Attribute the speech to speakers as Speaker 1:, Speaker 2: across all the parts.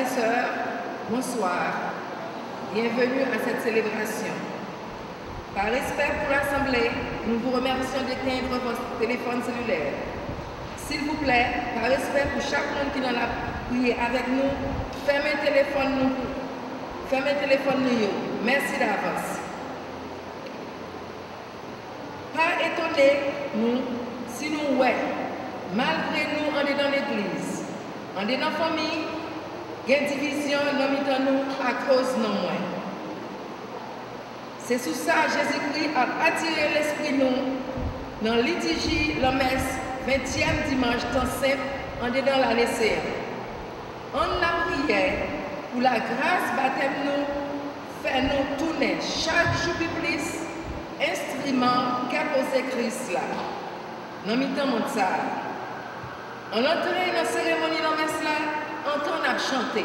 Speaker 1: et bonsoir. Bienvenue à cette célébration. Par respect pour l'Assemblée, nous vous remercions d'éteindre votre téléphone cellulaire. S'il vous plaît, par respect pour chaque monde qui en a prié avec nous, fermez le téléphone. Fermez téléphone. Merci d'avance. Pas étonné, nous, si nous, ouais, malgré nous, on est dans l'église, on est dans la famille, y a une division dans nous à cause de nous. C'est sous ça Jésus-Christ a attiré l'esprit nous dans la liturgie, la messe, 20e dimanche, temps simple, en dedans l'année On a prié pour la grâce baptême nous, faire nous tourner chaque jour plus instrument qu'a posé Christ là. Dans le temps ça. En entrant dans la cérémonie de la messe là,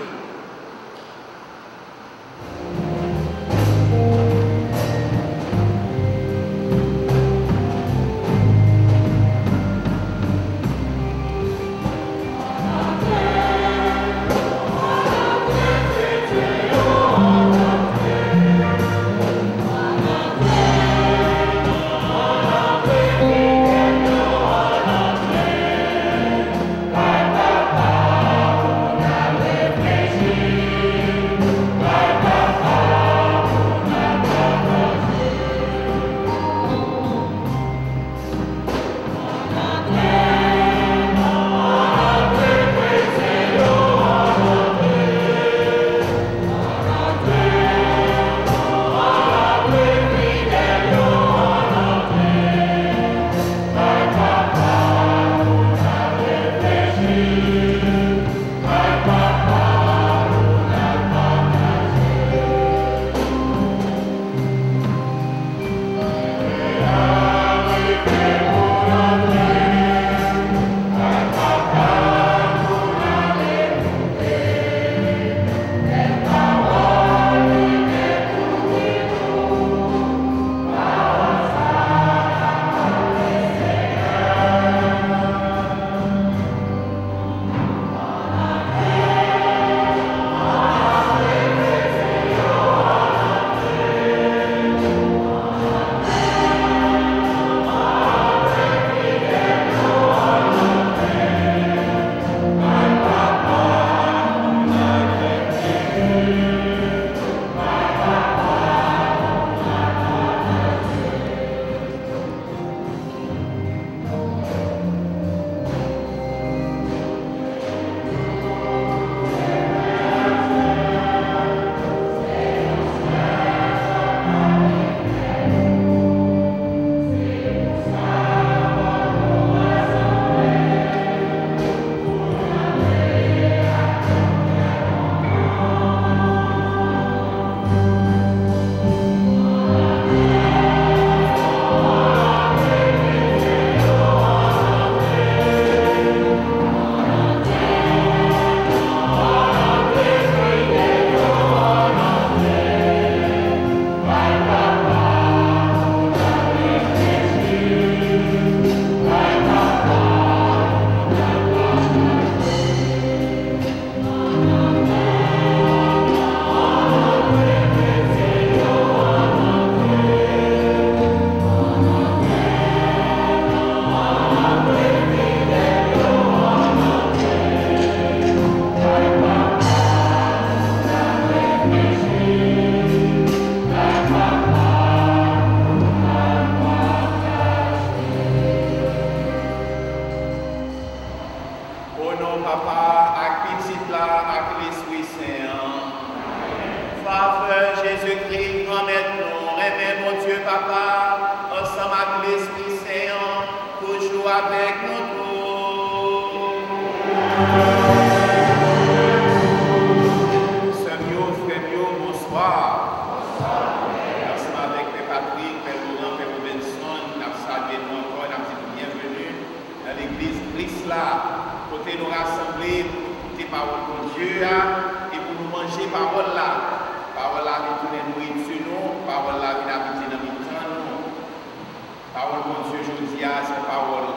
Speaker 2: Parole de Dieu, je dis à cette parole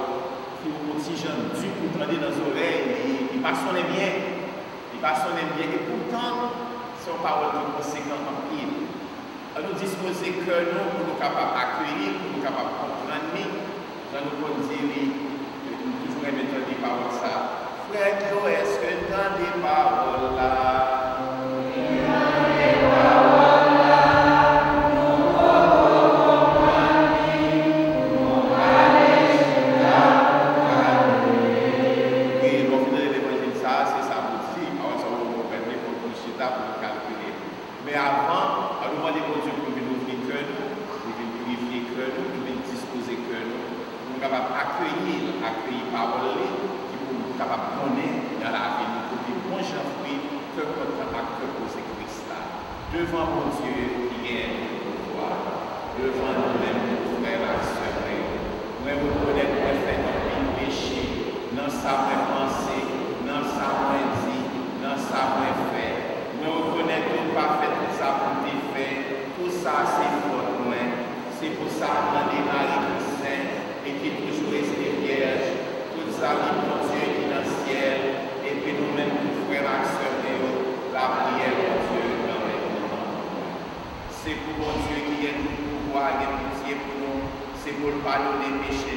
Speaker 2: qui vous petit jeune, Dieu pour prendre dans nos oreilles, il passe les biens, il passe les biens, et pourtant, c'est une parole qui est conséquente en pile. À nous disposer que nous, pour nous capables d'accueillir, pour nous capables de comprendre, nous nous dire, nous toujours aimer des paroles ça. Frère, est-ce que dans des
Speaker 1: paroles là, valeu de peixe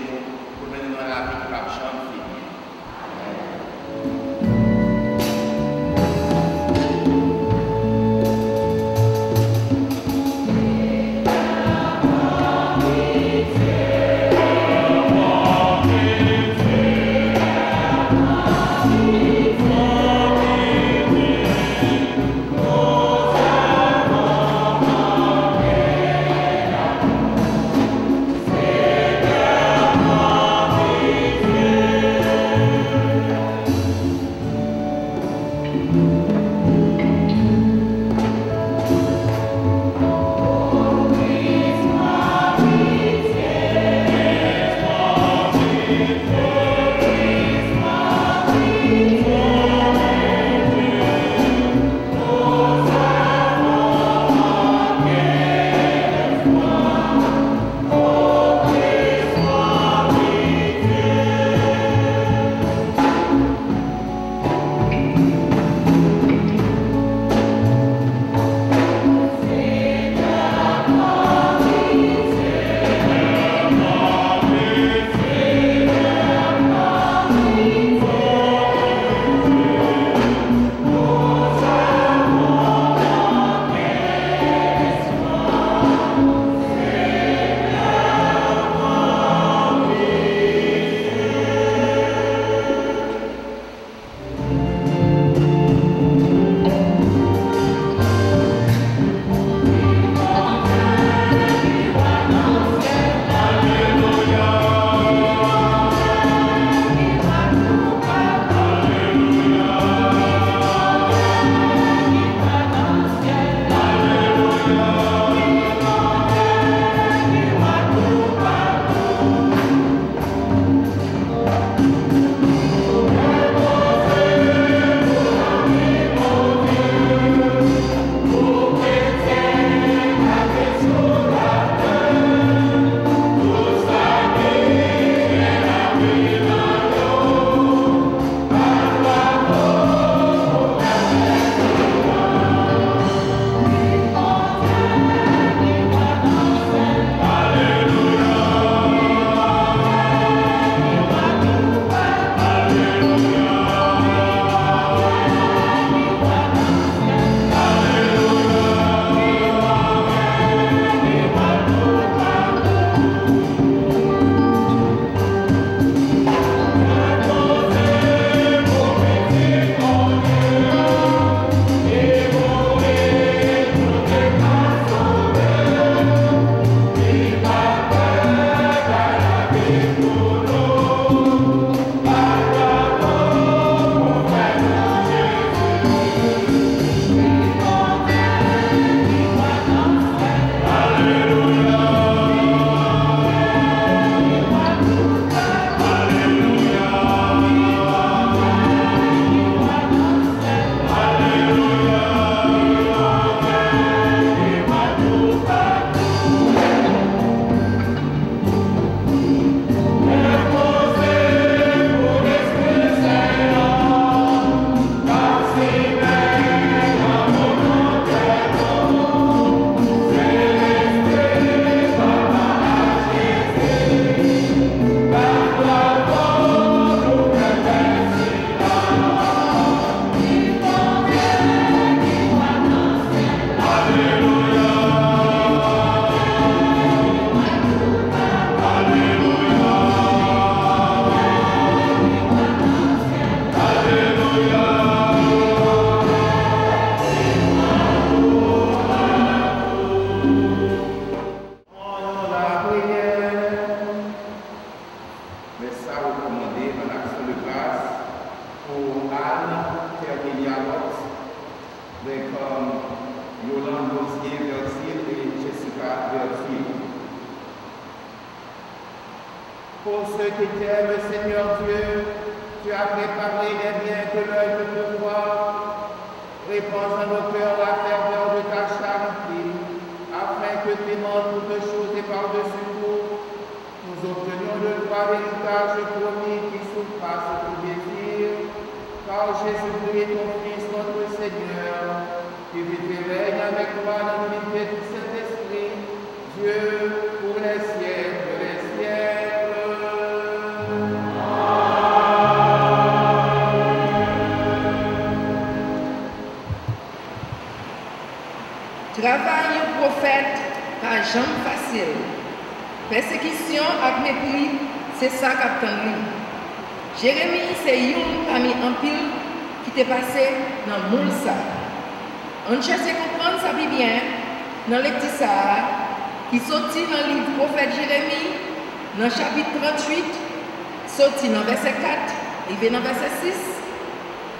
Speaker 1: Sorti dans verset 4, il vient dans verset 6.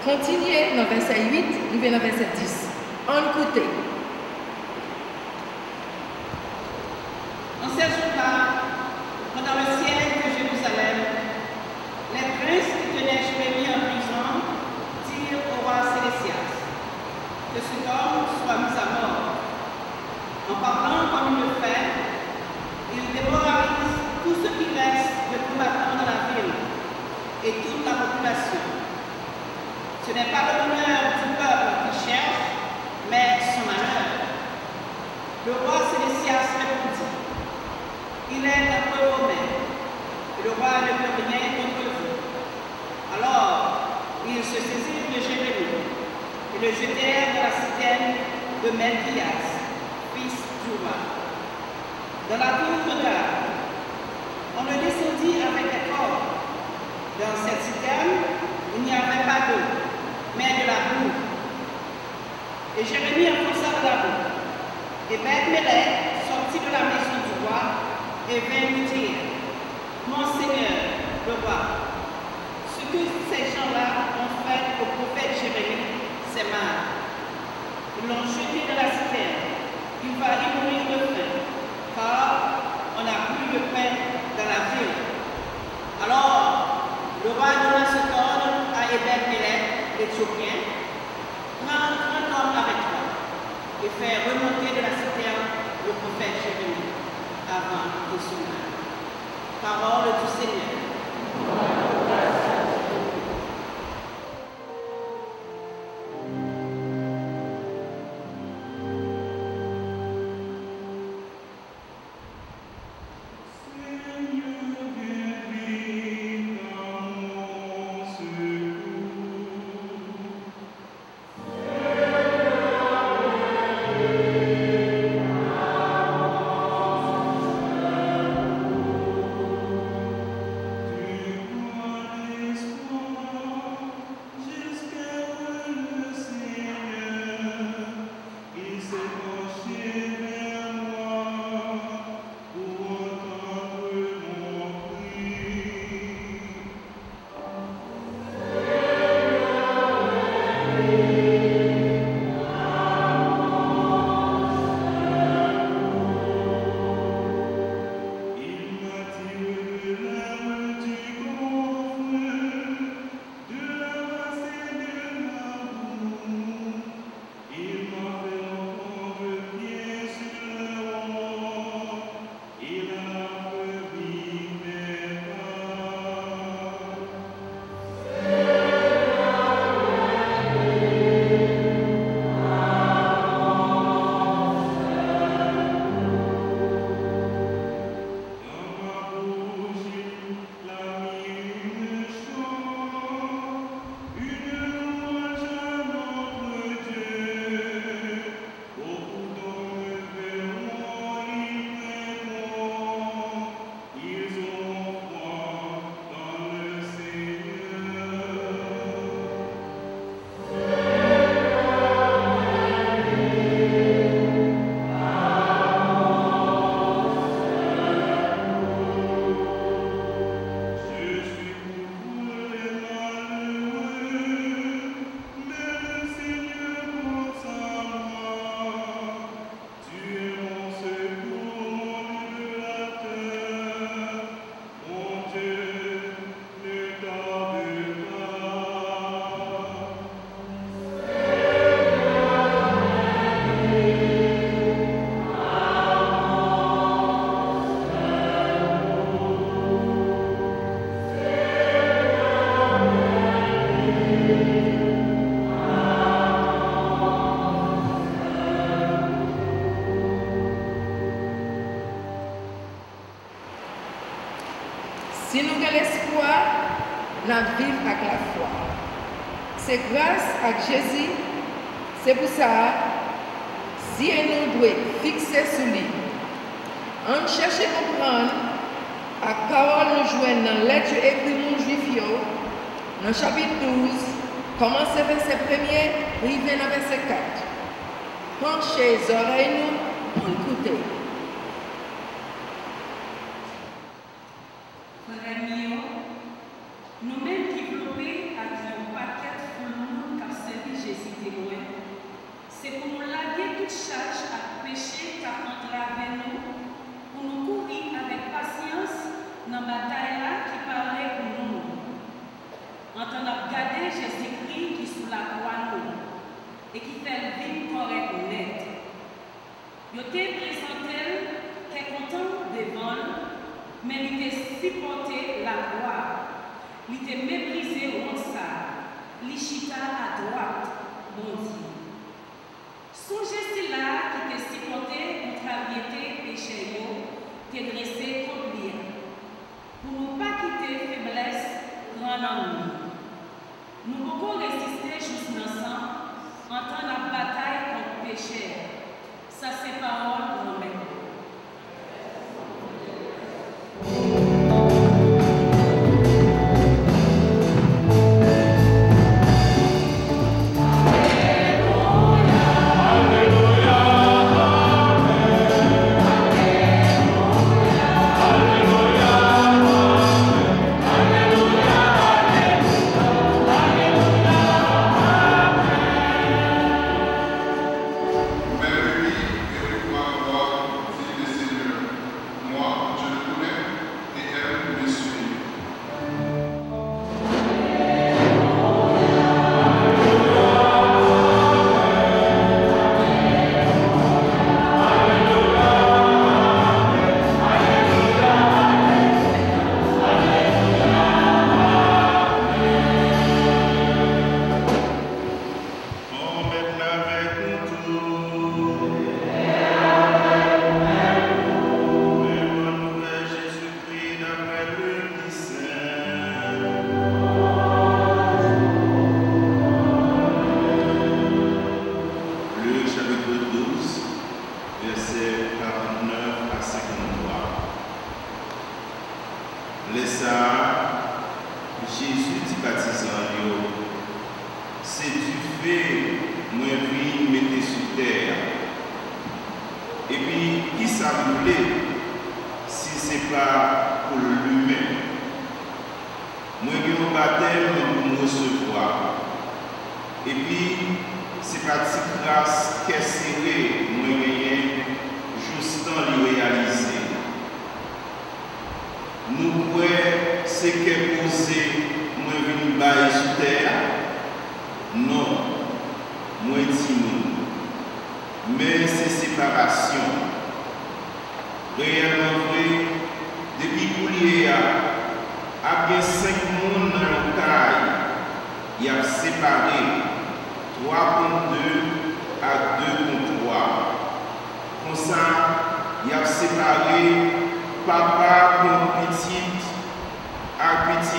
Speaker 1: Continuez dans verset 8, il
Speaker 3: vient dans
Speaker 4: verset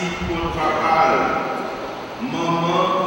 Speaker 2: à petite contre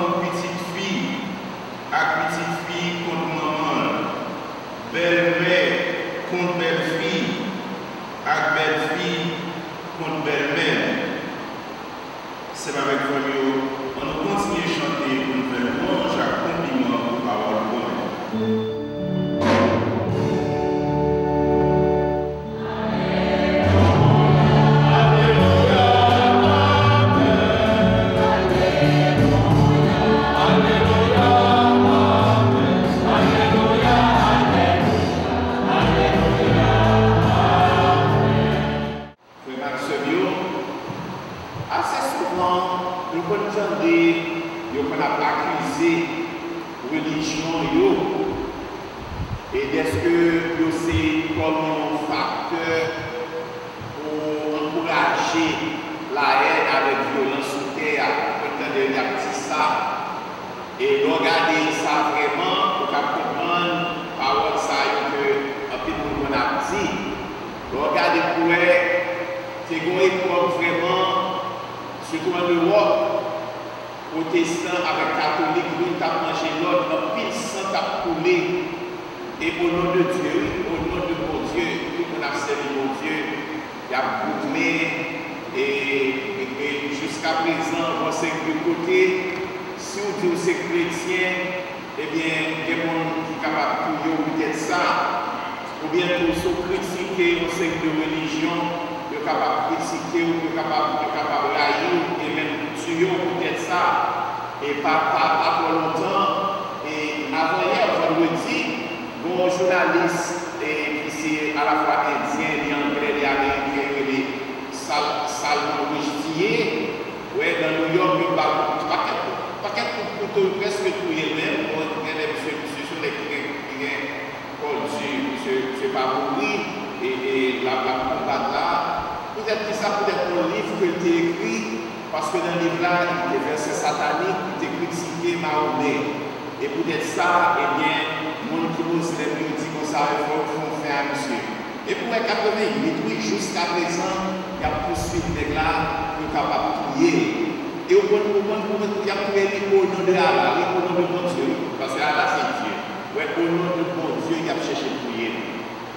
Speaker 5: bon moment pour nous
Speaker 2: capturer au nom de Allah, au nom de bon Dieu, parce que Allah c'est Dieu. Ouais, au nom de bon Dieu, il a cherché pour lui.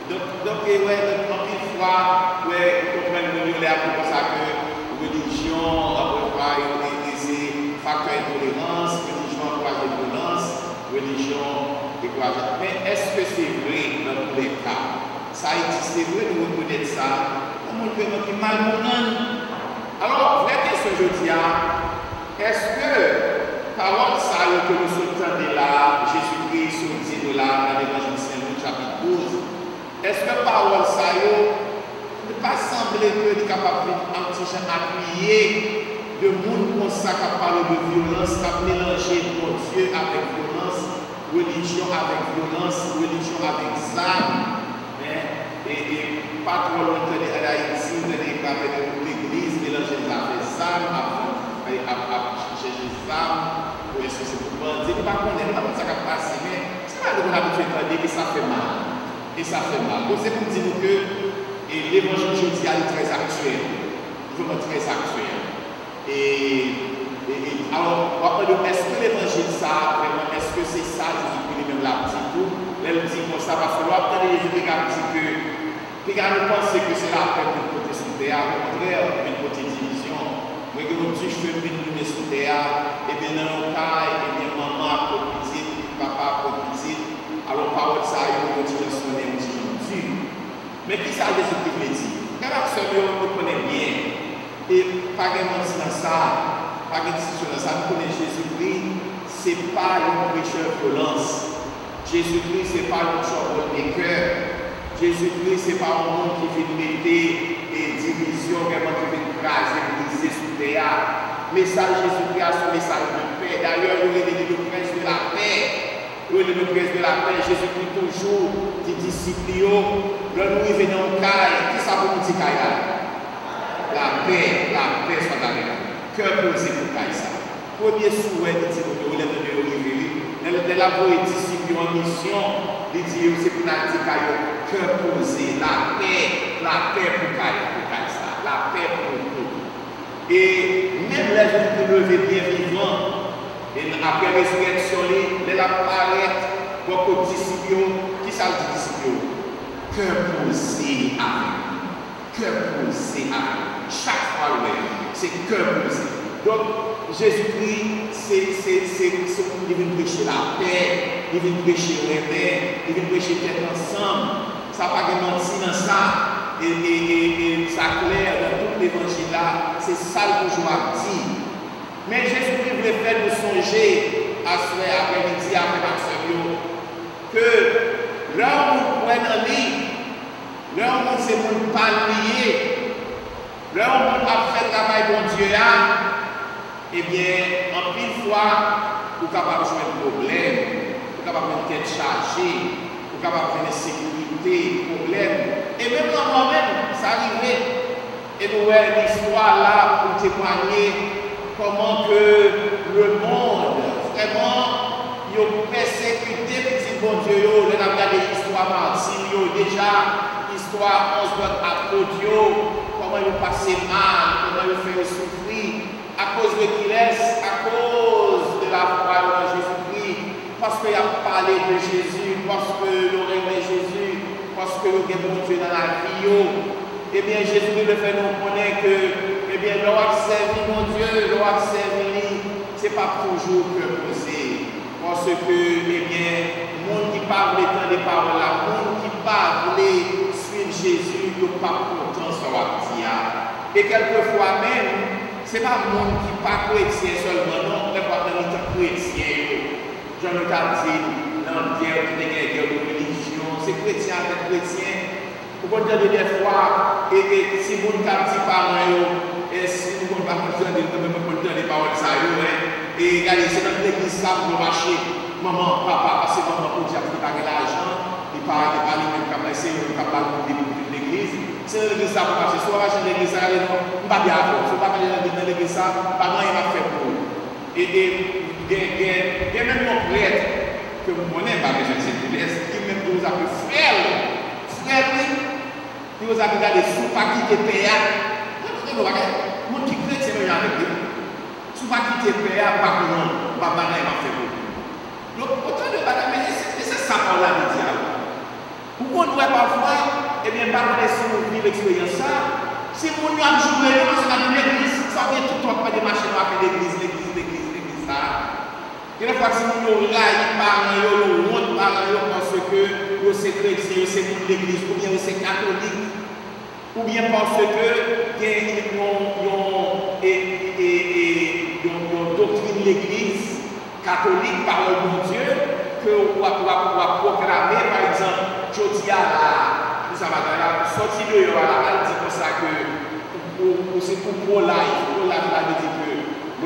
Speaker 2: Donc, donc, ouais, donc, en une fois, ouais, comprendre le violé à propos ça que religion, après c'est facteur d'intolérance, religion encourage la violence, religion encourage. Mais est-ce que c'est vrai dans tous les cas? Ça existe, c'est vrai de reconnaître ça. Comment on peut manquer mal mon âme? Alors, la question je dis à est-ce que parole ça que nous sommes là, Jésus-Christ, nous dit de là, dans l'évangile Saint-Luc, chapitre 12, est-ce que parole ça ne pas sembler que nous capable un petit appuyer de monde comme ça qui parle de violence, qui a mélangé mon Dieu avec violence, religion avec violence, religion avec âme. Hein? Et, pas trop longtemps à Haïti, vous avez l'église mélanger les affaires âme, à chercher les âmes, pour les sociétés pour bandits. Pas qu'on est pas ça qui a passé, mais c'est pas de a ça fait mal. Et ça fait mal. Donc c'est pour dire que l'évangile jeudi est très actuel. Vraiment très actuel. Et, alors, on va est-ce que l'évangile, ça, vraiment, est-ce que c'est ça, Jésus-Christ lui-même l'a dit tout Elle dit comme ça, parce que l'on a Jésus qui a dit que, puis nous penser que c'est la côté division. Moi, jwen bidounen sou teya, ebe nan yon kaj, ebe maman apopizit, papa apopizit, alon pa wot sa yon kontinyon sou nen mousi jounzi. Men ki sa de sou ki vle di? Kanak se mwen mwen konen bien, e page mons nan sa, page disisyon nan sa, mwen konen Jésus-Christ, se pa yon precheur violans. Jésus-Christ se pa yon chanpon de kèr. Jésus-Christ se pa yon moun ki vin mette e divizyon, mwen mwen ki vin krasi, mwen terre. Message Jésus-Christ message de paix. D'ailleurs, il a le prince de la paix. Oui, le prince de la paix, Jésus-Christ toujours dit disciples, nous venons caille, qui ça vous dit caille la paix, la paix soit avec nous. Cœur posé pour ça. Premier souhait de Timothée, il est au révéler. De la voie disciple en mission, il dit c'est pour nous dire cœur posé, la paix, la paix pour ça, la paix pour nous. Et même les gens qui lever bien vivant, et après la résurrection, il apparaît pour disciples, qui ça dit disciples Cœur posé avec cœur posé à chaque fois. C'est cœur posé. Donc, Jésus-Christ, c'est il vient prêcher la paix, il vient prêcher le remède, il vient prêcher tête ensemble. Ça n'a pas de mentir dans ça. Et, ça clair dans tout l'évangile là, c'est ça que je dit. Mais Jésus-Christ voulait faire nous songer à ce après-midi, après l'action, que là nous prenons dans Là où c'est mon pas là où on a fait le travail bon Dieu eh bien, en pile fois, vous êtes capable de jouer un problème, vous êtes capable de tête chargée, vous êtes capable de sécurité, problème. Et même dans moi-même, ça arrivait. Et nous voyons l'histoire là pour témoigner comment que le monde, vraiment, il a persécuté petit bon Dieu, il a regardé l'histoire martyre, déjà histoire, se doit à comment il passé mal, comment il fait souffrir. cause de qui laisse, à cause de la foi en Jésus-Christ, parce qu'il a parlé de Jésus, parce que Jésus, que le dans la vie, eh bien Jésus le fait nous connaître que, eh bien, l'on servi mon Dieu, l'on servi ce n'est pas toujours que poser. Parce que, eh bien, le monde qui parle étant des paroles là, le monde qui parle suivre Jésus, il n'est pas content sur la Et quelquefois même, ce n'est pas le monde qui pas chrétien seulement, non, mais pas le chrétien. Jean le dit, dans se kretien avèk kretien, ou kon jade de fwa, e si moun kap ti paran yo, e si moun kon pa kon jande, mè mè kon jande pa wèl sa yo, e gade se nan l'eglis sa moun vache, maman, papa, se maman kon jade ki bagè l'ajan, e pa akè pa li mèm kap la se, mèm kap la moun di moun di l'eglis, se nan l'eglis sa moun vache, sou vache nan l'eglis sa, mba bi avon, sou pa kalè nan l'eglis sa, pa nan yon apè pou. E de, de, de, de mèm moun prèd, ke moun mounen bagè jade se l'eglis, ki yo zapi frel, frel li, ki yo zapi gade sou pa kite peya, moun ki kre tse men yanek de, sou pa kite peya, pa konon, pa banay ma febou. Lò, otan de banay, men se sa pa la de diya. Ou kon wè pa fwa, ebyen pa banay se moun viv ekspeyansa, se moun yo amjou mè, se moun yo amjou mè, sa vè tout wak pa de machin wak, l'eglise, l'eglise, l'eglise, l'eglise, sa. Et la fois que si nous raillons par nous, nous honte par nous parce que nous sommes chrétiens, c'est l'église, ou bien nous sommes catholiques, ou bien parce que nous avons doctrine de l'Église catholique par le bon Dieu que on va proclamer, par exemple, Jodia là, nous savons là, sorti de là, elle dit ça que c'est pour pour life, pour life là, dit que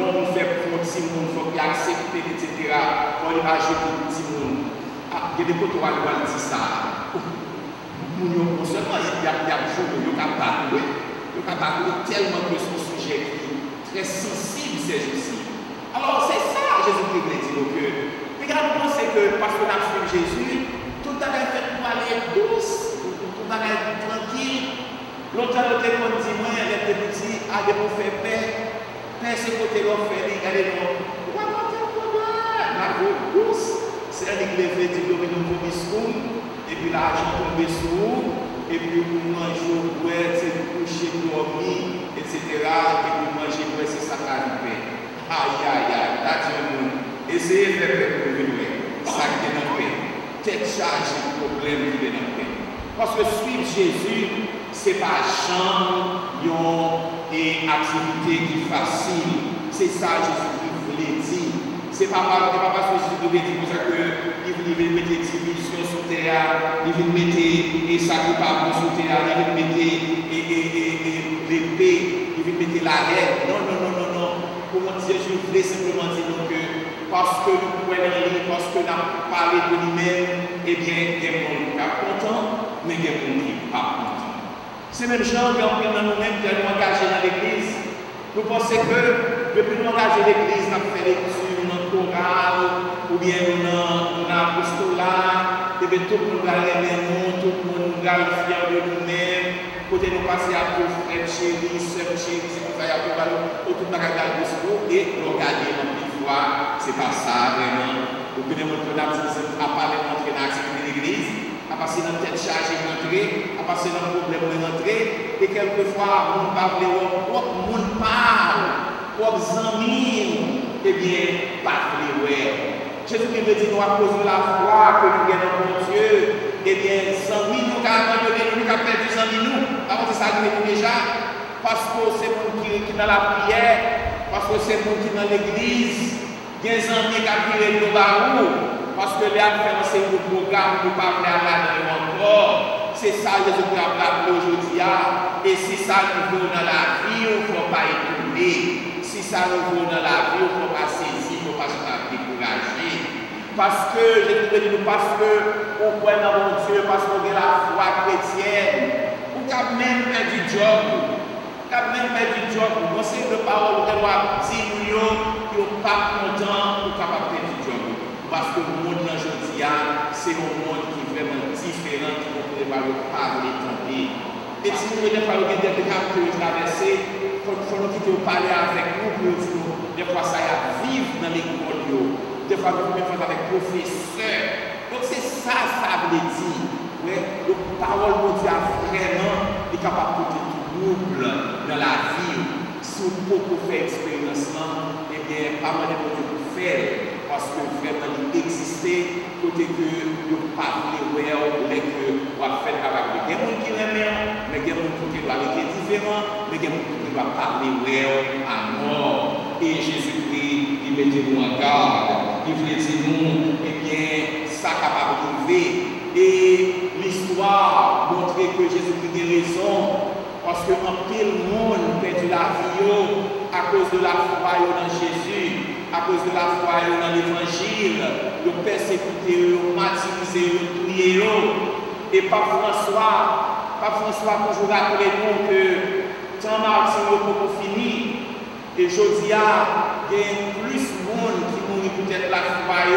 Speaker 2: l'on fait pour petit monde, il faut qu'il accepte, etc. Pour imaginer pour petit monde. Ah, il y a des côtés où on dit ça. Non seulement il y a des où il y a parlé, il y a parlé tellement que son sujet qui est très sensible ces jours-ci. Alors c'est ça Jésus-Christ dit au cœur. Regarde, c'est que parce qu'on a suivi Jésus, tout a été fait pour aller douce, tout a été tranquille. Longtemps, le témoin dit, moi, il petit, à des pour faire paix. Pè se kote lò fè li, gade lò, wè wè wè wè wè, la kou kous, se lè dik le fè di lò, mi nou kou biskoum, epi la ajan kou biskoum, epi ou manjou wè, se nou kouche kou omi, etc. Epi manjou wè, se sakari pè. Ay, ay, ay, la diyon moun, eseye fè pè pou vè wè, sakte nan pè, tek chaje problem vè nan pè. Paske suiv Jésus, n'est pas chambre, une activité qui est facile. C'est ça Jésus voulait dire. Ce n'est pas, pas parce que Jésus voulait dire pour ça qu'il veut mettre des divisions sur terre, il veut mettre des sacrifices sur terre, il veut mettre l'épée, il veut mettre la haine. Non, non, non, non, non comment dire, je voulais simplement dire que parce que nous aller, parce que nous avons parlé de nous-mêmes, eh bien, il y a des gens qui sont contents, mais il y a des gens qui ne sont pas contents. C'est même gens qui ont dans nous-mêmes, qui nous engagés dans l'église. Nous pensons que depuis nous engager l'église, nous avons fait lecture dans le ou bien dans l'apostolat, et bien tout le monde va aimer nous, tout le monde de nous-mêmes, côté nous passer à pour frère chéri, soeur chéri, c'est comme ça, il y a tout le discours et nous regarder plus fois, c'est pas ça vraiment. Vous pouvez montrer à parler dans de l'église, à passer dans tête chargée d'entrer, à passer dans problème d'entrer, et quelquefois, on parle, on parle, eh bien, pas ouais. Jésus-Christ veut dire, nous à cause de la foi que nous gagnons mon Dieu, eh bien, sans nous, nous avons nous avons perdu sans nous. Avant de ça, nous déjà, parce que c'est pour qui est dans la prière, parce que c'est pour qui dans l'église, des amis qui ont prié de barou, parce que les affaires, c'est le programme pour parler à la encore. C'est ça, Jésus qui a appelé aujourd'hui. Et si ça nous veut dans la vie, il ne faut pas étonner. Si ça nous veut dans la vie, il ne faut pas saisir, il ne faut pas se décourager. Parce que, je te dis, parce que, on croit dans mon Dieu, parce qu'on a la foi chrétienne, ou qu'a même fait du job, qu'a même fait du job, on sait que parole, on doit dire, qui sont pas contents, ou capable faire du job. Parce que se yon moun ki vreman diferan ki moun pou deva yon pavle tanbi. Et si moun deva yon gen depi kap ki yon travese, kon kon nou ki te yon pale avèk moun pou yon foun, defa sa yon viv nan lèk moun yo, defa moun pou yon foun avèk profeseur. Don se sa sa vle di, le parol moun di a vreman li kapap kote tout nouble nan la viv. Sou pou pou fè eksperyansman, ebyen, pa man e pou fè, paske vreman li que côté que nous parlons, ouais, les que on va faire travail. Il y a des gens qui l'aiment, mais il y a des gens qui doivent être différents, mais il y a des gens qui doivent parler, ouais, à mort. Et Jésus-Christ, il met nous en garde. Il veut dire nous, eh bien, ça capable d'arriver. Et l'histoire montre que Jésus-Christ a raison. Parce qu'un pile monde perdu la vie à cause de la foi dans Jésus à cause de la foi dans l'évangile, de persécuter, de martyriser, de prier. Et pas François, pas François toujours rappelé nous que tant n'est pas fini. Et je dis, il y a plus de monde qui mourent peut-être la foi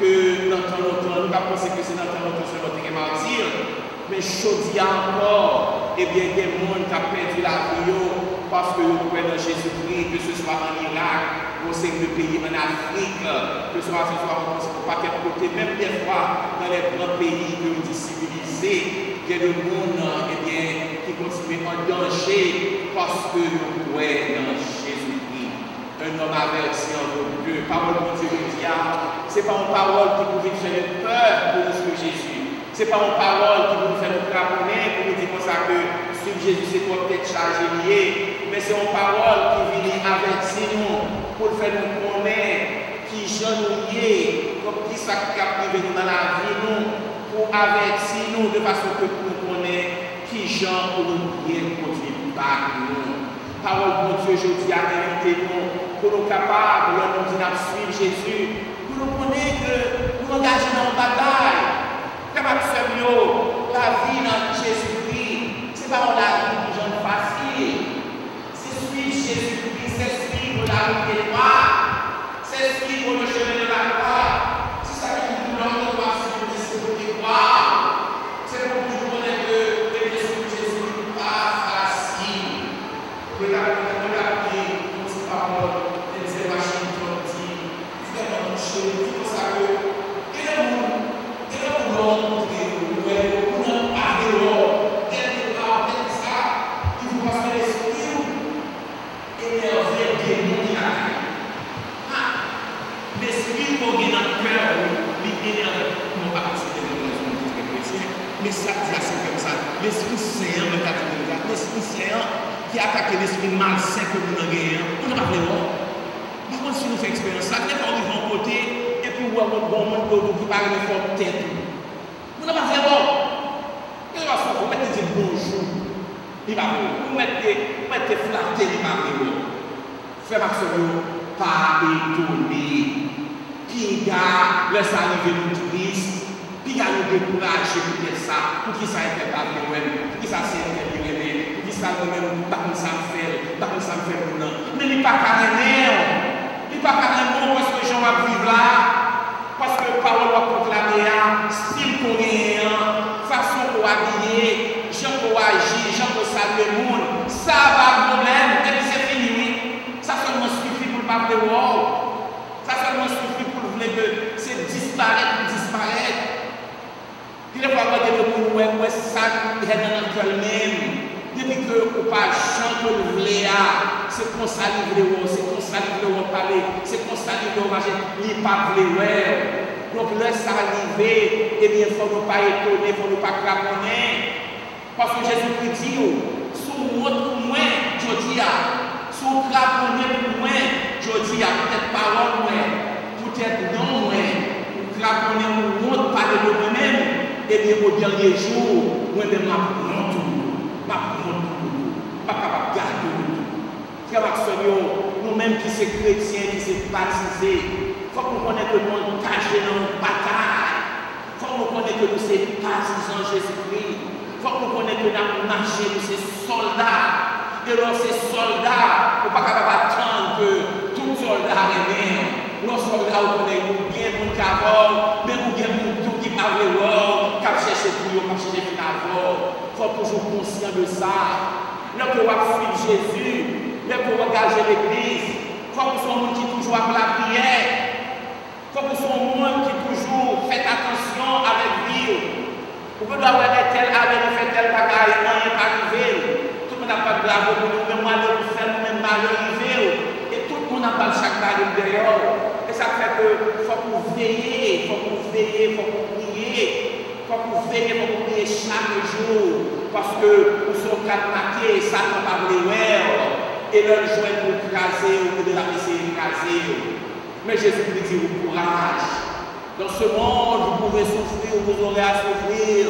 Speaker 2: que dans ton autre. Nous avons pensé que c'est dans ton autre sur notre martyr. Mais je dis encore, eh bien, il y a des gens qui ont perdu la vie parce que vous pouvez dans Jésus-Christ, que ce soit en Irak, au de pays en Afrique, que ce soit, ce soit en pas quel côté, même des fois dans les grands pays que nous civilisés, il y a des gens eh bien, qui continuent en danger parce que nous croyons dans Jésus-Christ. Un homme averti en Dieu, parole de Dieu ce n'est pas une parole qui pouvait faire peur pour nous Jésus. Ce n'est pas une parole qui vous faire nous craponner pour nous dire comme ça que suivre Jésus c'est quoi peut-être chargé lié mais c'est une parole qui vient avertir nous pour faire nous connaître qui genouiller, comme qui a privé dans la vie, nous, pour avertir nous de façon que nous connaissons qui gens pour nous bien continuer par nous. Parole de Dieu, je dis à nous, pour nous capables, nous dire de suivre Jésus, pour nous connaître que nous engager dans la bataille. Comme la vie dans Jésus-Christ, c'est pas la vie de gens facile. Jésus-Christ s'exprime pour la route des s'exprime pour le bon bon moun koto ki pari de fòm tèt. Moun nan pa fè bon. Kè lwa fòm, mwen te di bonjou. Li pa fè, mwen te, mwen te flatè li pa fè bon. Fè makse bon, pa etone. Pi ga, lè sa rive nou turis. Pi ga nou dekouraje pou kè sa. Pou ki sa etè pa fè wèm. Pou ki sa se etè pi wèm. Pou ki sa mwen mèm, pa kon sa fèl. Pa kon sa fèl moun nan. Men li pa kare nèl. Li pa kare moun, wè se jom ap viv la. Parole va proclamer, style qu'on est, façon pour habiller, gens pour agir, gens pour saluer le monde, ça va problème, et puis c'est fini. Ça seulement suffit pour le parler de Ça seulement suffit pour le que c'est disparaître, disparaître. Il faut avoir des gens qui ça même. Depuis que pas chanter le voulez, c'est livrer, c'est parler, c'est marcher, il pas. Donc, leur salivé, eh bien, il ne faut pas étonner, il ne faut pas claponner. Parce que Jésus-Christ dit, oh, sous montre pour moi, je dis, sous claponner pour moi, je dis, peut-être parole moi, peut-être non moi, pour claponner mon montre, parler de moi-même, eh bien, au dernier jour, moi-même, ma montre, ma montre, pas capable de garder. Frères et sœurs, nous-mêmes qui sommes chrétiens, qui sommes baptisés, faut que nous connaissions que nous sommes cachés dans une bataille. Il faut que nous connaissions que nous sommes partisans Jésus-Christ. Il faut que nous connaissions que nous avons marché, nous sommes soldats. Et alors, ces soldats, nous ne pas capable d'attendre que tout soldat bien. Nos soldats, nous connaissons bien mon cavole, mais nous bien tout qui parle cap chercher pour eux, cap chercher Il faut toujours conscient de ça. là que vous suivre Jésus, là que vous engagez l'Église, faut que qui toujours à la prière, que son monde qui toujours fait attention avec lui. Vous pouvez avoir tel avec fait tel bagaille, rien pas arrivé. Tout le monde n'a pas de bravo pour nous, mais moi, nous faire nous-mêmes mal arrivé. Et tout le monde n'a pas chaque bagarre dehors. Et ça fait que faut que vous veillez, faut que vous veillez, faut que vous priez. Faut que vous veillez, faut que vous priez chaque jour. Parce que nous sommes maqués, Satan va vous Et leur joint pour craser, ou de la laisser écraser. Mais Jésus nous dit courage. Dans ce monde, vous pouvez souffrir, vous aurez à souffrir.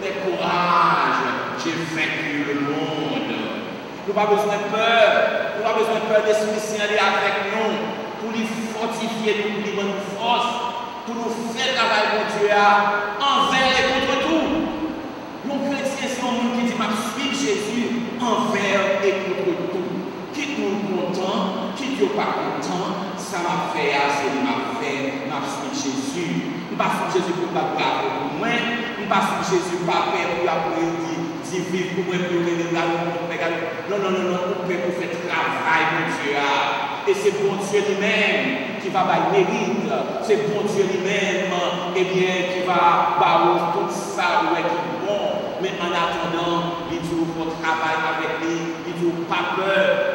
Speaker 2: Mais courage, j'ai vaincu le monde. Nous n'avons pas besoin de peur. Nous n'avons pas besoin de peur d'Esprit Saint avec nous pour lui fortifier, pour lui donner force, pour nous faire travailler pour Dieu envers et contre tout. Mon chrétien, c'est un monde qui dit, je suis Jésus envers et contre tout. Quitte nous content, quitte nous pas c'est m'a fait, m'a suivi Jésus. Ne pas Jésus pour pas grave pour moi. Je ne pas Jésus pas peur pour après dire, dire vivre pour moi, pour me Non, non, non, non, on peut pour faire travail, mon Dieu. Et c'est bon Dieu lui-même qui va le mérite. C'est bon Dieu lui-même, eh bien, qui va bah, tout ça, est bon. Mais en attendant, il dit, votre travail avec lui, il dit, pas peur,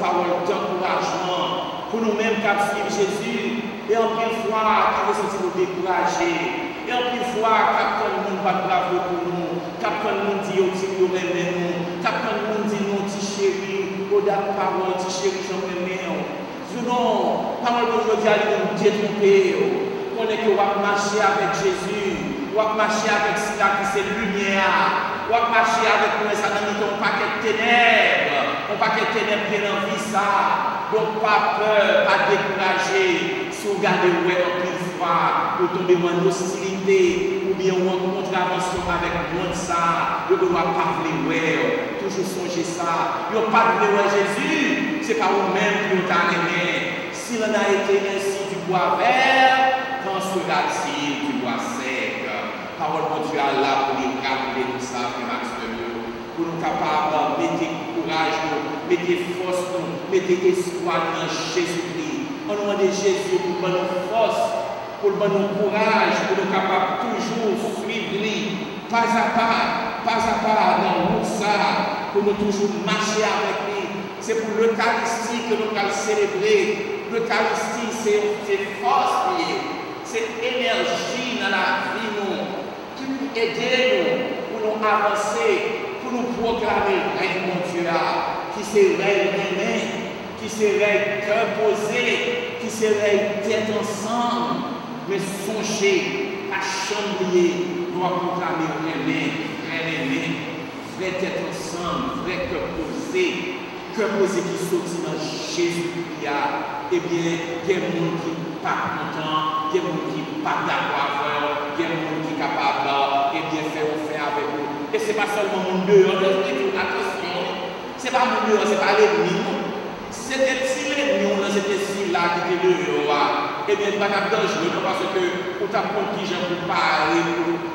Speaker 2: parole d'encouragement pour nous-mêmes qui suivre Jésus. Fois, qui veut sentir nous décourager. Et en plus fois, quand le monde va bravo monde dit, oh, tu nous nous, quand le monde dit, non, tu chéri, au date parole, tu chéri, j'en remets. Sinon, parole d'aujourd'hui, elle nous détromper. On est que va marcher avec Jésus, va marcher avec cela qui c'est lumière ou à marcher avec nous, ça dans un paquet de ténèbres, un paquet de ténèbres qui dans vie ça. Donc pas peur, pas décourager, regardez où est en plus fois, vous tombez en hostilité, ou bien en contravention avec monde ça, vous doit pas ouais, toujours songer ça. Vous pas de Jésus, c'est pas vous-même qui vous aimé. S'il en a été ainsi du bois vert, quand sera-t-il du bois sec? Pour les rappeler tout ça, pour nous capables de mettre courage, mettre force, mettre espoir dans Jésus-Christ. On demande Jésus pour nous force, pour nous courage, pour nous capables toujours suivre lui, pas à pas, pas à pas dans le ça, pour nous toujours marcher avec lui. C'est pour l'Eucharistie que nous allons célébrer. L'Eucharistie, c'est force, c'est énergie dans la vie, nous aider nous pour nous avancer, pour nous proclamer. Règne mon Dieu qui serait règne qui serait cœur posé, qui serait tête ensemble, mais songer à chambrier, nous proclamer règne, vrai règne, vrai tête ensemble, vrai cœur posé, cœur posé qui sortit Jésus-Christ, eh bien, il y a des gens qui ne sont pas contents, il y des gens qui ne sont pas d'accord, ce n'est pas seulement mon dehors, attention, ce n'est pas mon dehors, ce n'est pas l'ennemi. C'était si l'ennemi, c'était si là qui était dehors, et bien, il va être dangereux parce que pour t'apprendre qui j'ai pour parler,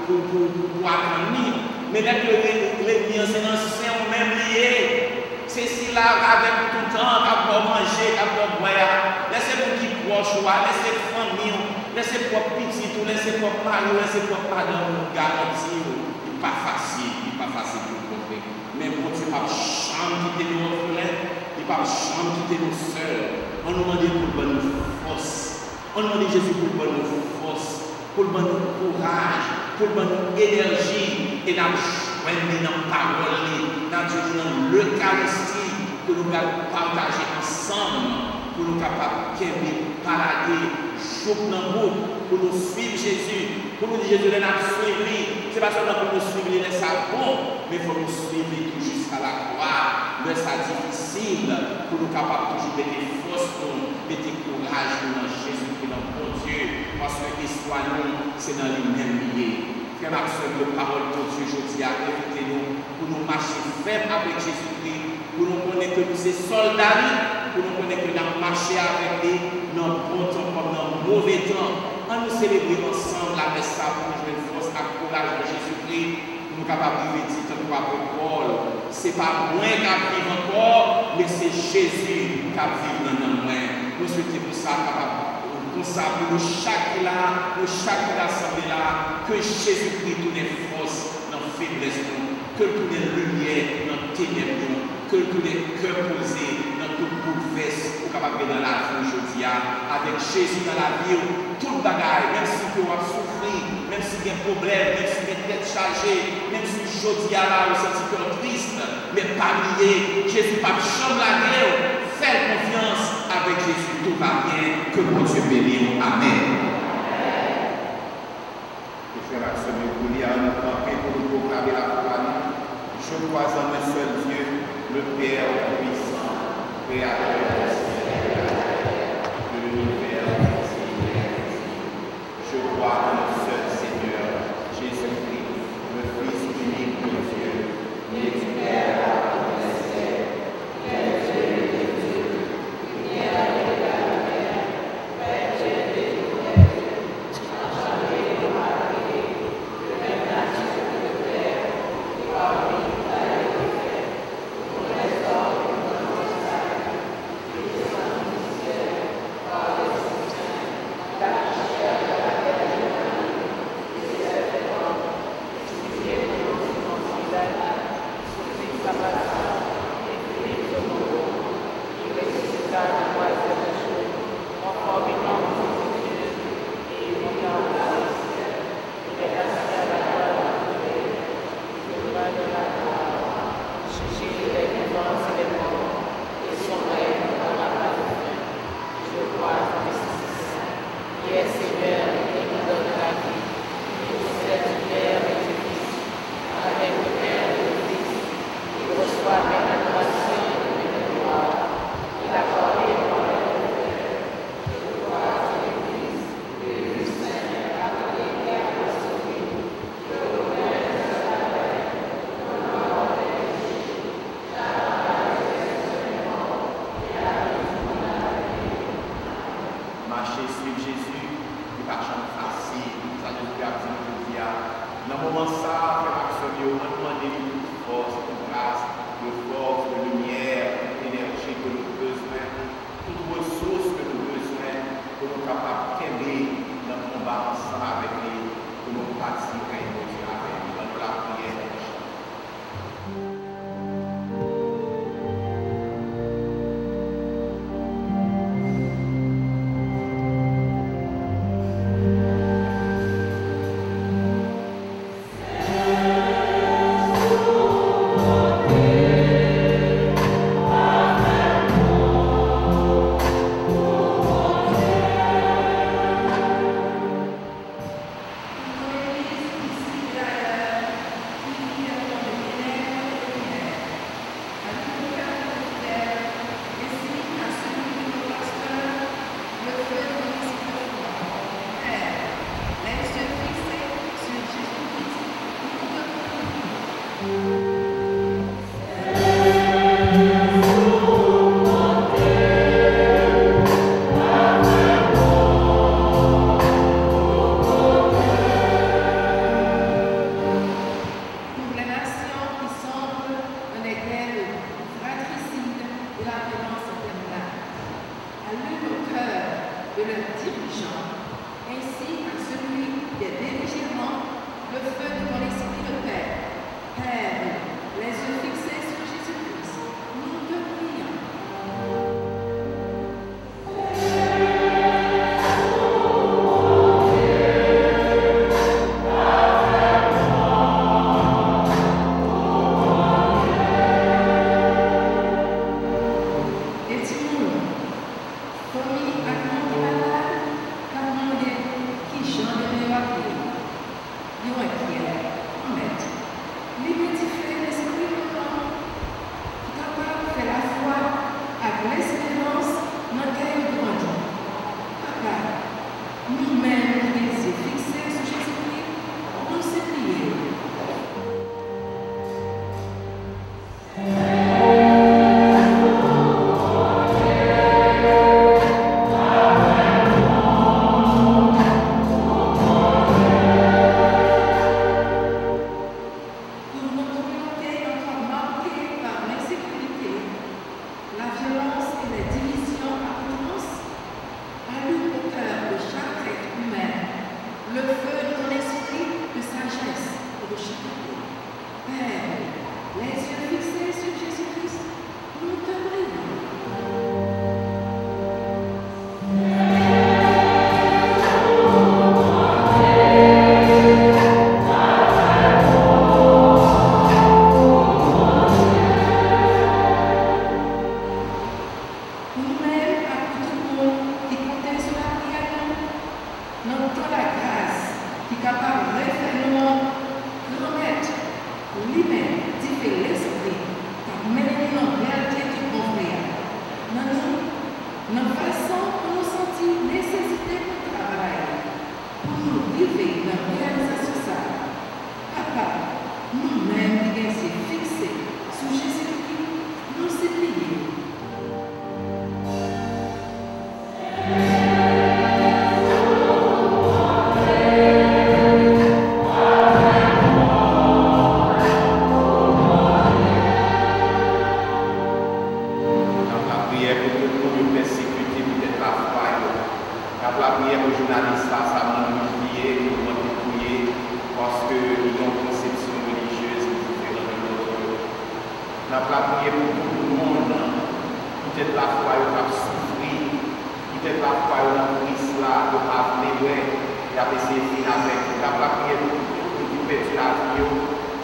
Speaker 2: pour, pour, pour, pour attendre. Mais l'ennemi, c'est l'ancien, même lié. C'est si là, avec tout le temps, à manger, à boire. Laissez-vous qui proche, laissez famille, Laissez propre petit, laissez propre mari, laissez madame, nous garantir. Pas facile, pas facile pour comprendre. Mais bon Dieu, pas chambre quitter nous orphelins, il pas chambre quitter nous seuls. On nous demande pour nous force. On nous demande Jésus pour nous force, pour nous courage, pour nous énergie. Et nous choisir dans parole, dans l'Eucharistie, que nous allons partager ensemble, pour nous capables de parler chouk nan route pour nous suivre Jésus, pour nous dire Jésus, nous suivre Ce n'est pas seulement pour nous suivre les ça bon, mais pour nous suivre tout jusqu'à la croix. Mais ça difficile pour nous capables toujours mettre force, mettre courage dans Jésus qui dans bon Dieu. Parce que l'histoire, nous, c'est dans les mêmes liés. Frère Maxime, de parole de Dieu, je dis à nous pour nous marcher ferme avec Jésus-Christ, pour nous connaître que nous sommes soldats, pour nous connaître que nous marcher avec lui dans le bon temps comme dans mauvais temps, On nous célébrer ensemble la messe pour nous jouer force à courage de Jésus-Christ nous capables de dit comme Paul. C'est pas moi qui vivre encore, mais c'est Jésus qui vivre dans moi. Nous souhaitons ça pour ça, pour nous chaque là, pour chaque assemblée là, que Jésus-Christ nous ait force dans la faiblesse, que nous ait lumière dans ténèbres, que nous ait cœur posé toute bouleverse, pour capable dans la vie aujourd'hui, avec Jésus dans la vie, toute bagaille, même si vous avez souffert, même si vous avez des problèmes, même si vous avez tête chargée, même si aujourd'hui là, vous sentez cœur triste, mais pas lié, Jésus pas chambre la guerre, faites confiance avec Jésus, tout va bien, que mon Dieu bénisse. Amen.
Speaker 6: Nous nous parole. Je crois en un seul Dieu, le Père Quatro.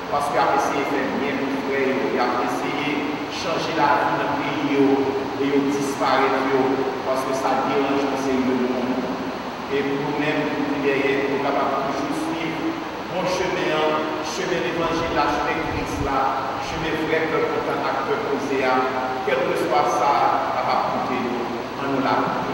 Speaker 6: paske ap eseye fè mwen nou fwe yo, ap eseye chanji la
Speaker 1: vi nan peyi yo, e yo dispare yo, paske sa diranj nan se
Speaker 2: yon moun. E pou mèm, pou tibèye, pou kapap toujou suiv, moun cheme an, cheme l'évangile la, cheme kris la, cheme vre pe kontan ak pe posea, kelke swa sa, kapap koute yo, an nou la pou.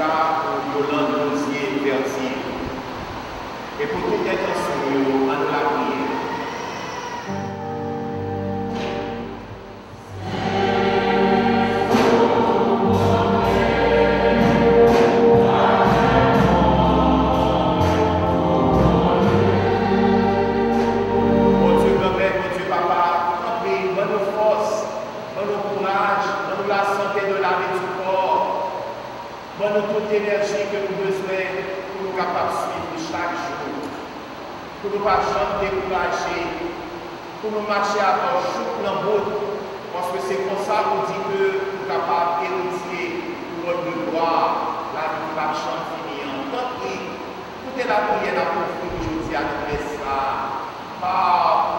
Speaker 2: 있다. jambe découragée, pour nous marcher à ton chou dans le monde, parce que c'est comme ça qu'on dit que nous sommes capables d'hériter pour notre gloire, la vie de la chambre. En tant que, toute la prière n'a
Speaker 7: pas aujourd'hui à nous
Speaker 2: laisser ça. Par.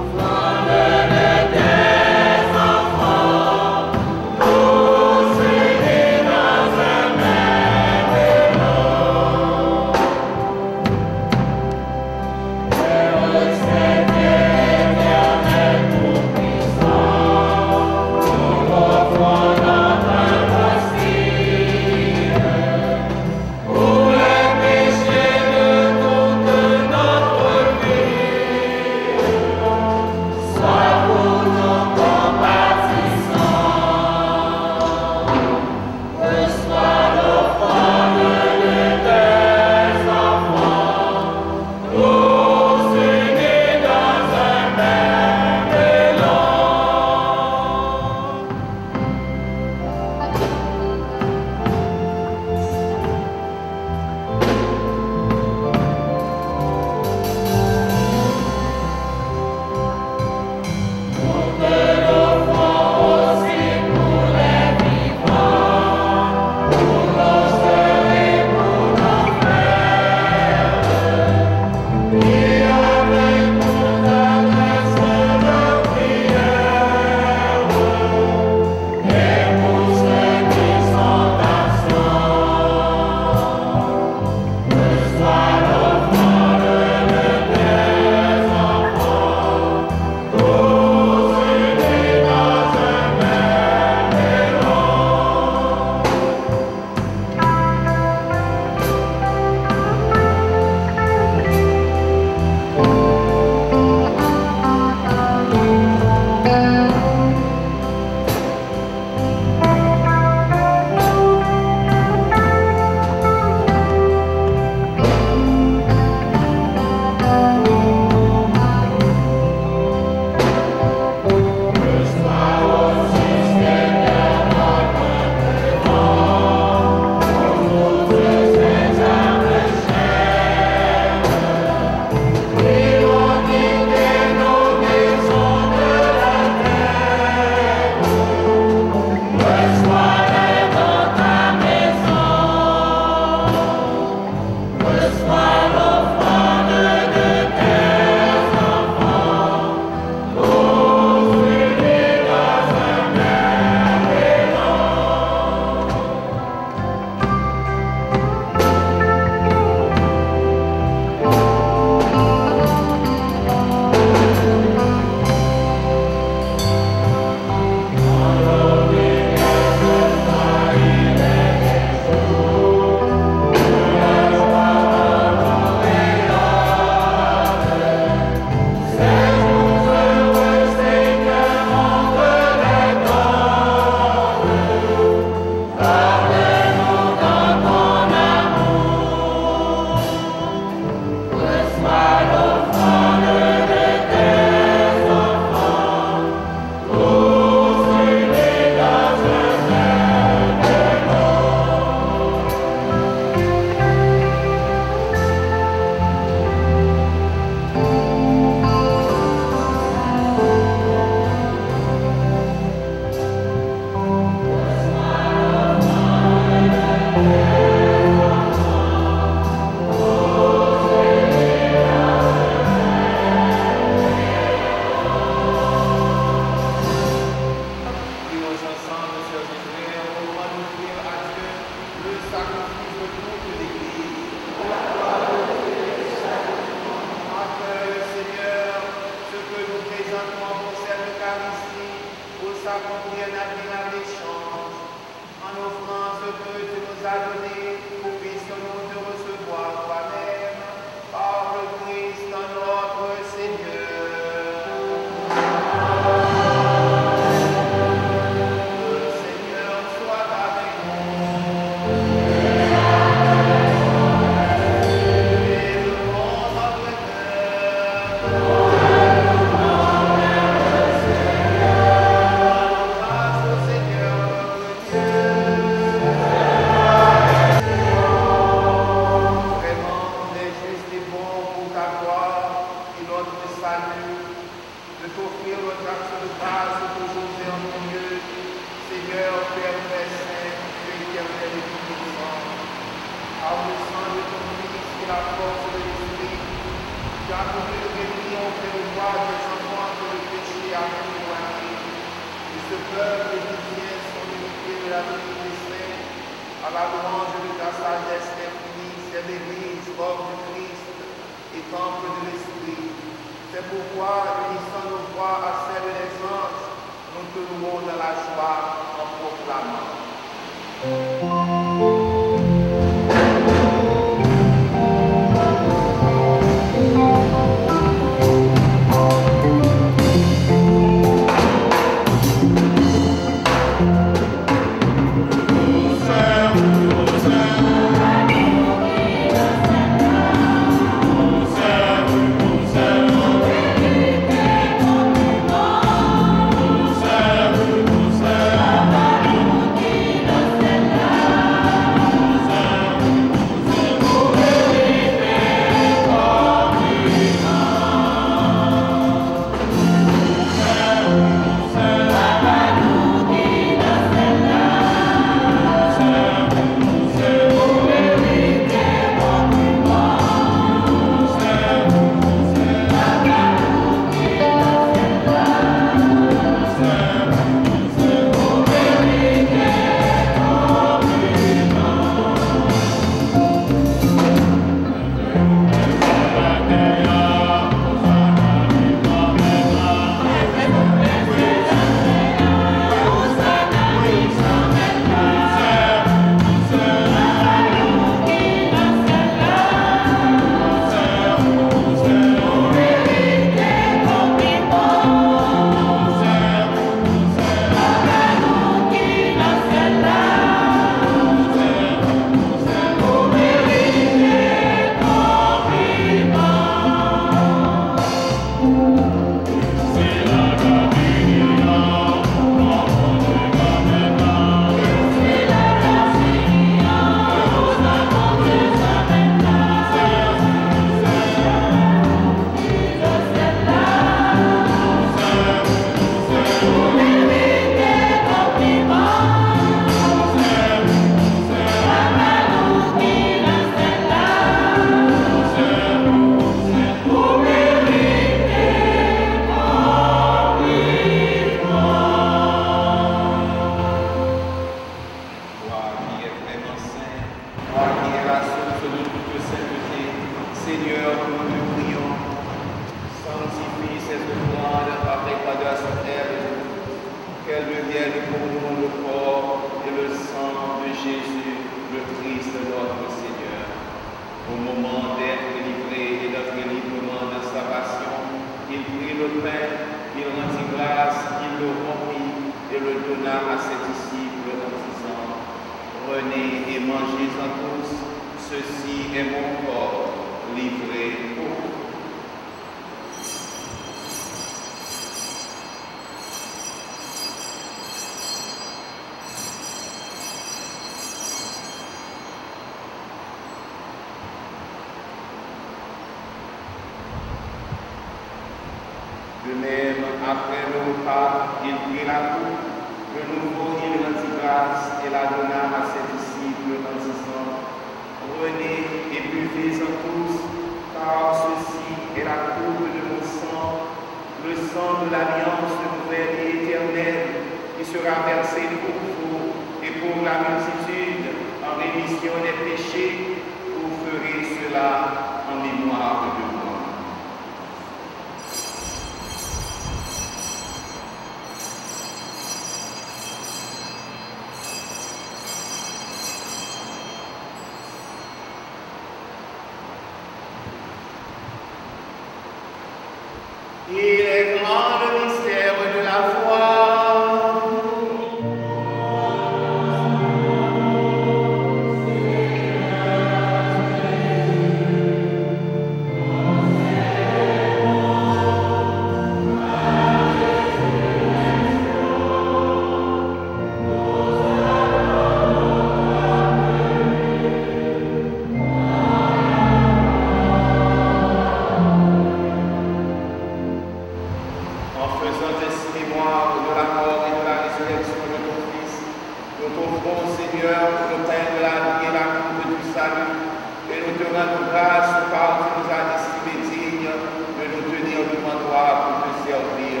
Speaker 2: rendons grâce car tu nous as estimés dignes de nous tenir devant toi pour te servir.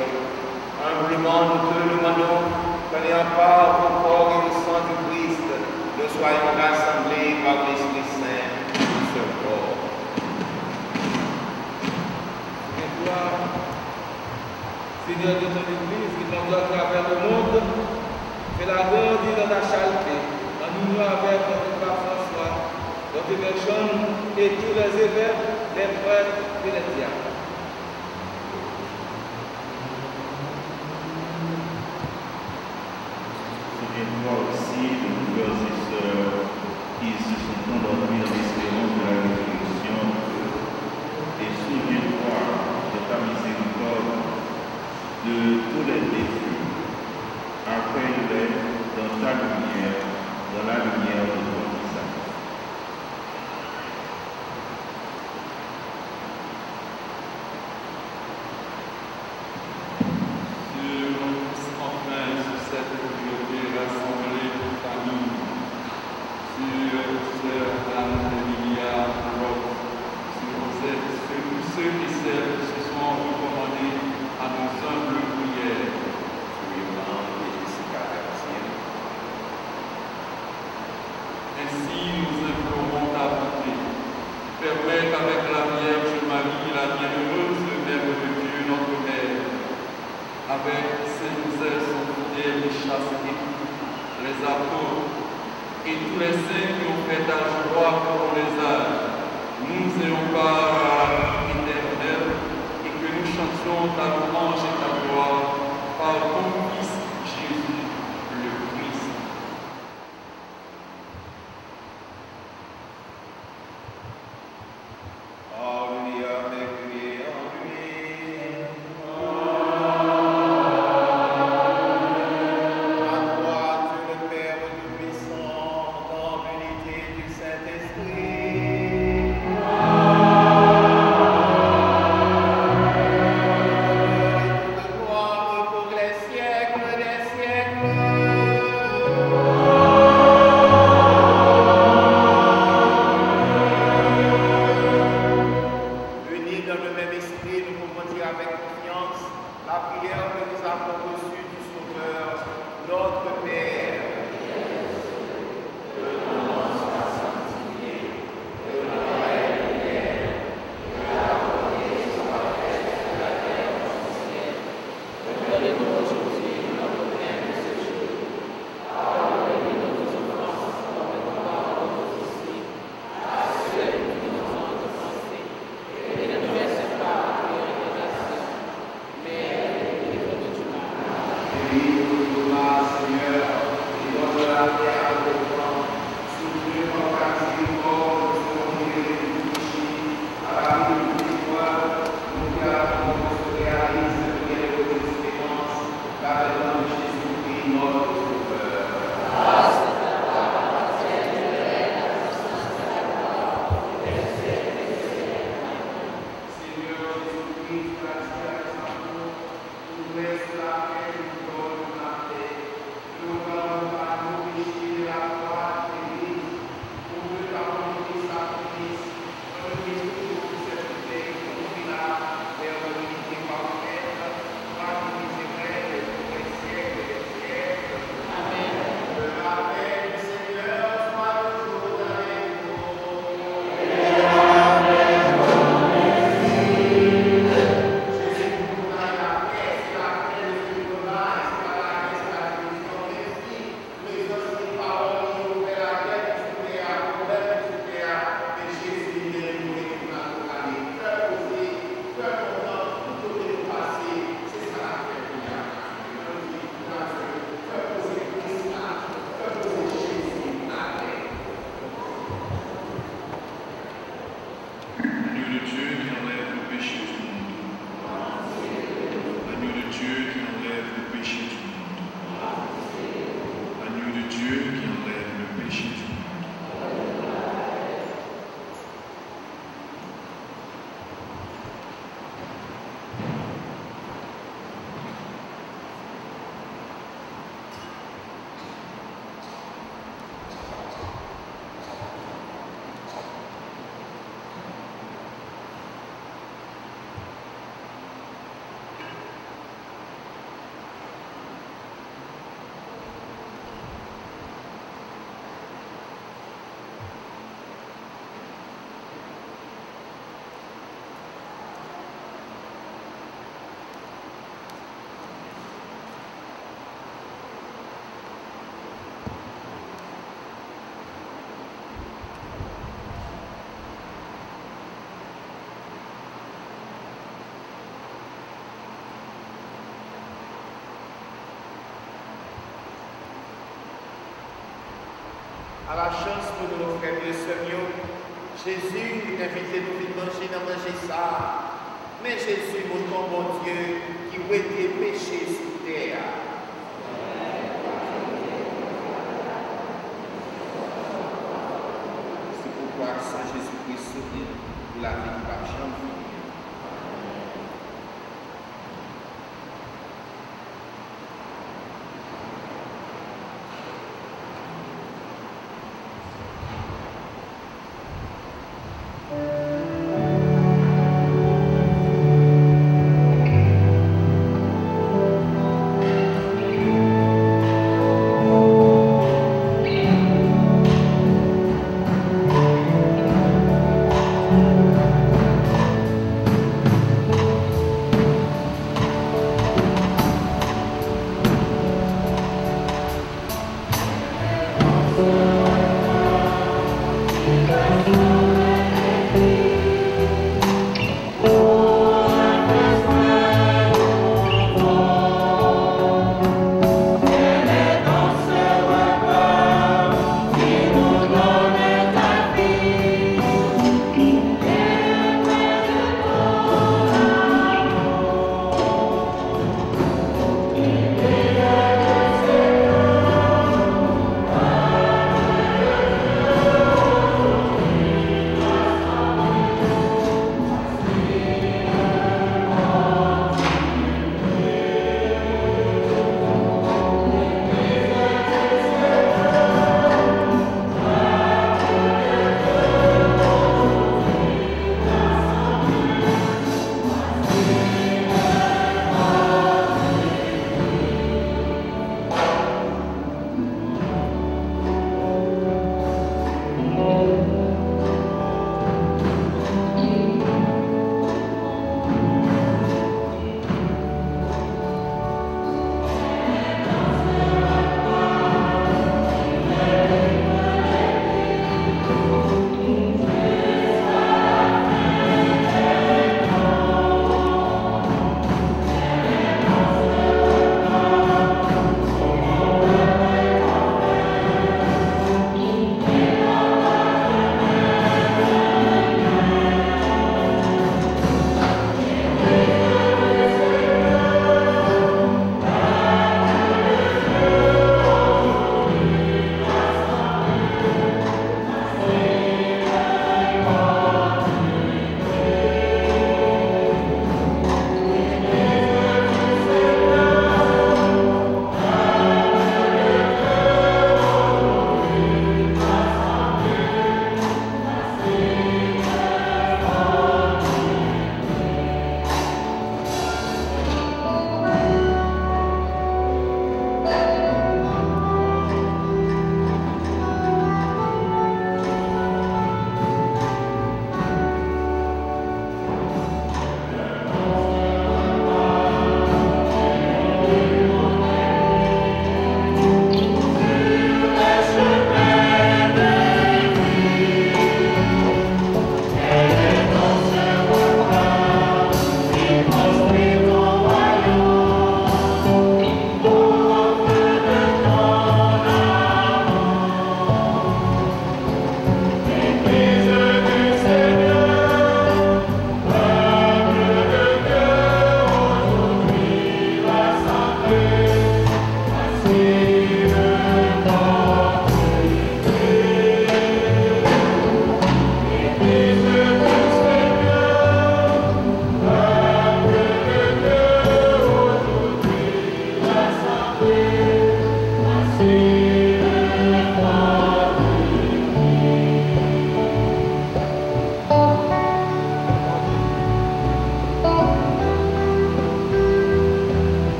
Speaker 2: Humblement nous te demandons que en part au corps et au sang
Speaker 8: du Christ, nous soyons rassemblés par
Speaker 6: l'Esprit Saint pour ce corps. Et toi, Seigneur de ton
Speaker 9: Église, qui t'envoie à travers le monde, fais la grandir dans ta chaleur, en union avec nous et tous les évêques, les prêtres et
Speaker 2: les diables. Chance pour nos frères et sœurs. Jésus invite nous à manger, à manger ça. Mais Jésus, mon bon Dieu, qui a été péché sur terre. C'est pourquoi Saint Jésus-Christ sourit pour la vie.